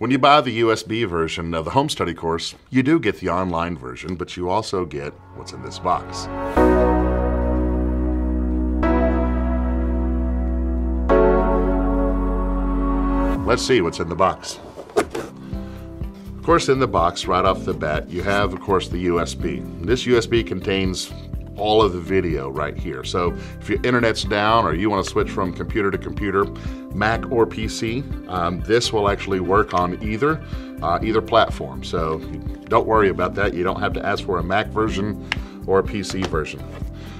When you buy the USB version of the home study course, you do get the online version, but you also get what's in this box. Let's see what's in the box. Of course, in the box, right off the bat, you have, of course, the USB. This USB contains all of the video right here. So if your internet's down or you want to switch from computer to computer, Mac or PC, um, this will actually work on either, uh, either platform. So don't worry about that. You don't have to ask for a Mac version or a PC version.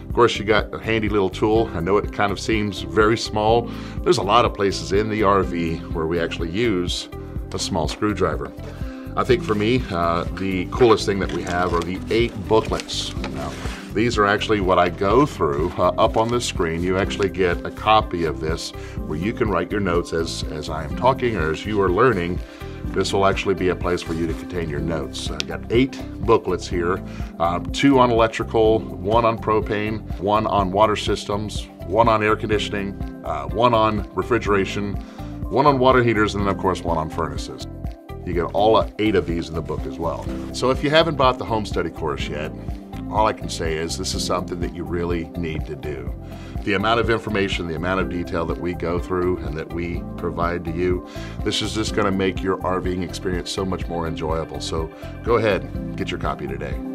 Of course, you got a handy little tool. I know it kind of seems very small. There's a lot of places in the RV where we actually use a small screwdriver. I think for me, uh, the coolest thing that we have are the eight booklets. Now, these are actually what I go through uh, up on the screen. You actually get a copy of this where you can write your notes as, as I am talking or as you are learning. This will actually be a place for you to contain your notes. I've got eight booklets here, uh, two on electrical, one on propane, one on water systems, one on air conditioning, uh, one on refrigeration, one on water heaters, and then of course one on furnaces. You get all eight of these in the book as well. So if you haven't bought the home study course yet, all I can say is this is something that you really need to do. The amount of information, the amount of detail that we go through and that we provide to you, this is just going to make your RVing experience so much more enjoyable. So go ahead, get your copy today.